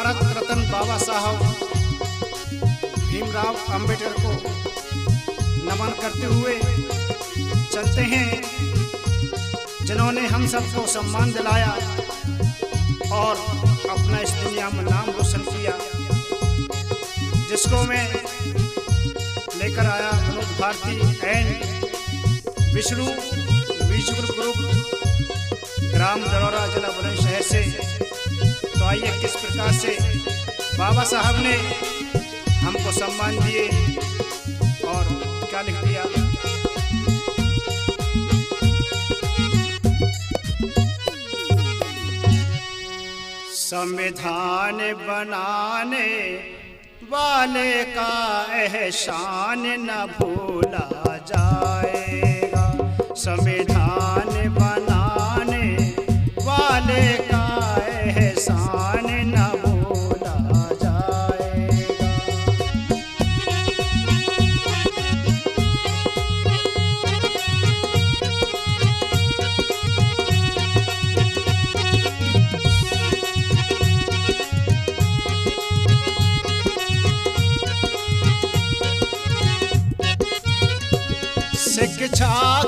भारत रत्न बाबा साहब भीमराव अंबेडकर को नमन करते हुए चलते हैं, जिन्होंने हम सबको सम्मान दिलाया और अपना इस दुनिया में नाम रोशन किया, जिसको मैं लेकर आया मनोज भारती एंड विष्णु विश्व ग्रुप, ग्राम दरौरा जिला बुलंदशहर से। आइए किस प्रकार से बाबा साहब ने हमको सम्मान दिए और क्या लिख दिया? संविधान बनाने वाले का एहसान न भूला जाएगा। संविधान time.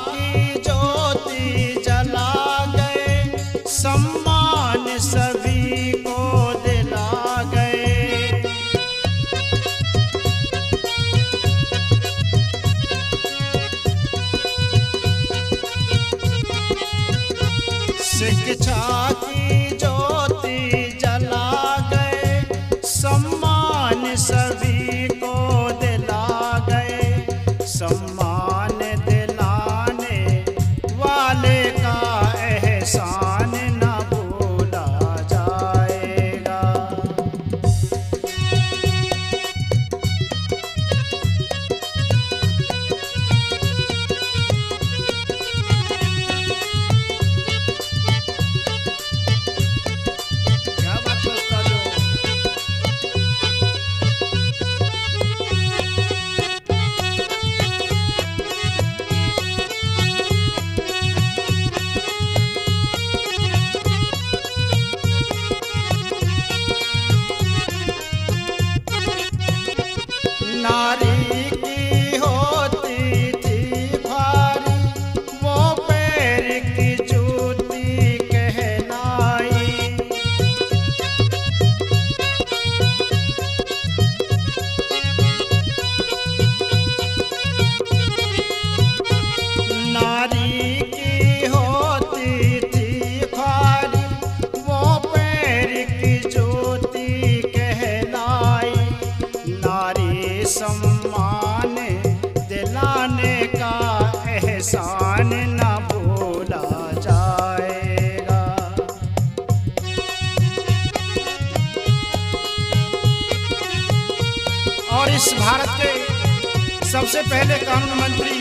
इस भारत के सबसे पहले कानून मंत्री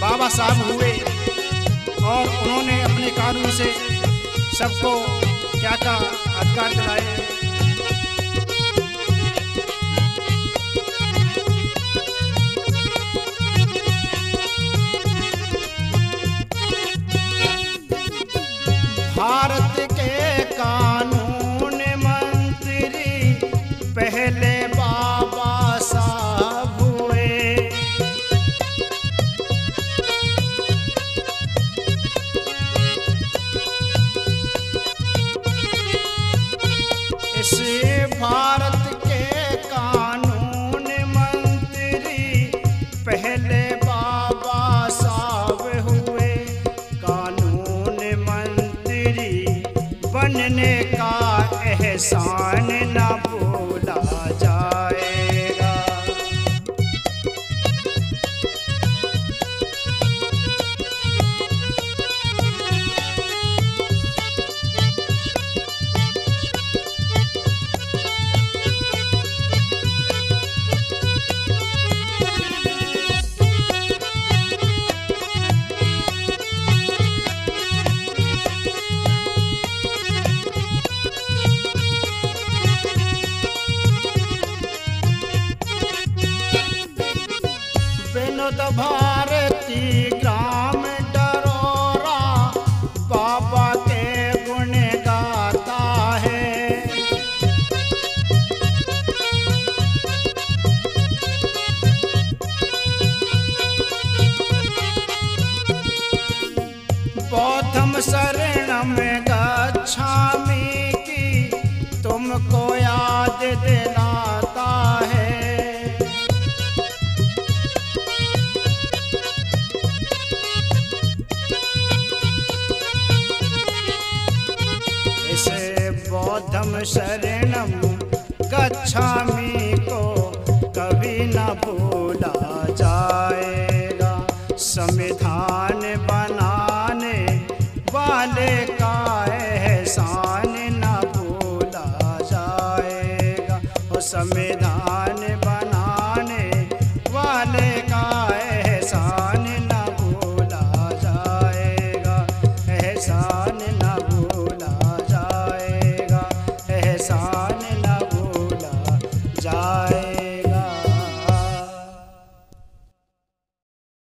बाबा साहब हुए और उन्होंने अपने कानून से सबको क्या क्या अधिकार दिलाए। एहसान विख्यात भारती ग्राम डरोरा, बाबा के गुण गाता है। गौतम शरण में गच्छामी की, तुमको याद देना शरणम, गच्छामि को कभी न भूला जाएगा। संविधान बनाने वाले का एहसान न भूला जाएगा। और संविधान बनाने वाले का एहसान न भूला जाएगा। एहसान न